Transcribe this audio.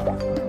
Yeah.